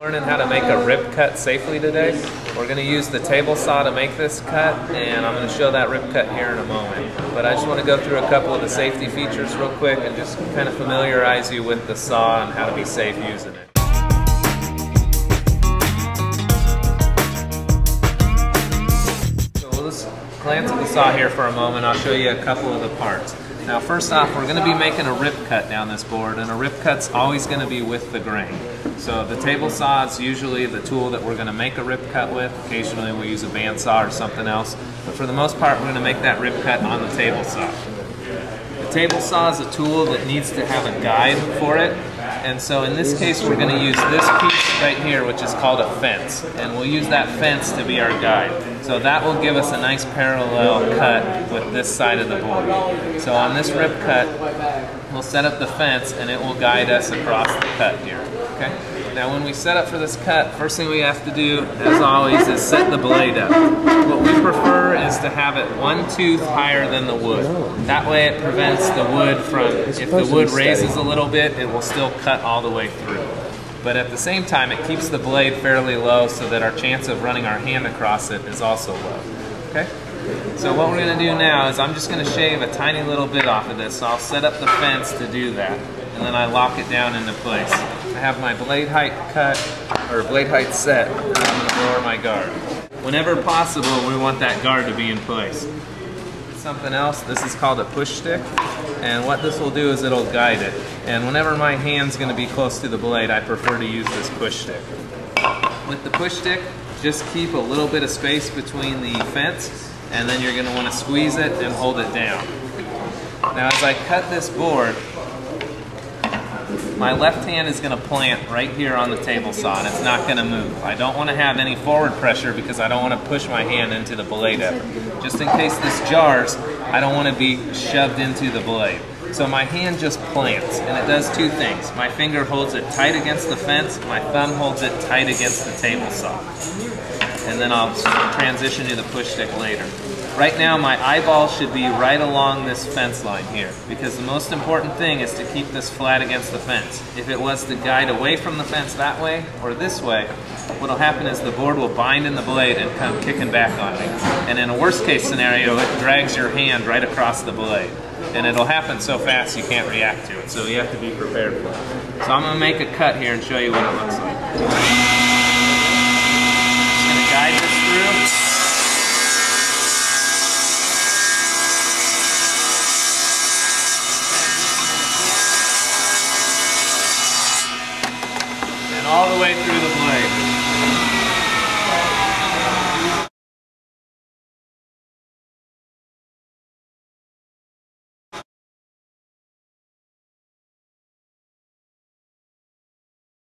Learning how to make a rip cut safely today. We're going to use the table saw to make this cut and I'm going to show that rip cut here in a moment. But I just want to go through a couple of the safety features real quick and just kind of familiarize you with the saw and how to be safe using it. So we'll just glance at the saw here for a moment. I'll show you a couple of the parts. Now first off, we're going to be making a rip cut down this board, and a rip cut's always going to be with the grain. So the table saw is usually the tool that we're going to make a rip cut with. Occasionally we use a bandsaw or something else, but for the most part we're going to make that rip cut on the table saw. The table saw is a tool that needs to have a guide for it, and so in this case we're going to use this piece right here which is called a fence, and we'll use that fence to be our guide. So that will give us a nice parallel cut with this side of the board. So on this rip cut, we'll set up the fence and it will guide us across the cut here. Okay. Now when we set up for this cut, first thing we have to do, as always, is set the blade up. What we prefer to have it one tooth higher than the wood. That way it prevents the wood from, if the wood raises a little bit, it will still cut all the way through but at the same time it keeps the blade fairly low so that our chance of running our hand across it is also low. Okay? So what we're going to do now is I'm just going to shave a tiny little bit off of this. So I'll set up the fence to do that and then I lock it down into place. I have my blade height cut or blade height set and I'm going to lower my guard. Whenever possible we want that guard to be in place something else. This is called a push stick. And what this will do is it'll guide it. And whenever my hand's gonna be close to the blade, I prefer to use this push stick. With the push stick, just keep a little bit of space between the fence and then you're gonna wanna squeeze it and hold it down. Now as I cut this board, my left hand is going to plant right here on the table saw and it's not going to move. I don't want to have any forward pressure because I don't want to push my hand into the blade ever. Just in case this jars, I don't want to be shoved into the blade. So my hand just plants and it does two things. My finger holds it tight against the fence, my thumb holds it tight against the table saw. And then I'll transition to the push stick later. Right now my eyeball should be right along this fence line here because the most important thing is to keep this flat against the fence. If it was to guide away from the fence that way or this way, what will happen is the board will bind in the blade and come kicking back on me. And in a worst case scenario, it drags your hand right across the blade. And it'll happen so fast you can't react to it, so you have to be prepared for it. So I'm to make a cut here and show you what it looks like. Just going to guide this through. All the way through the blade.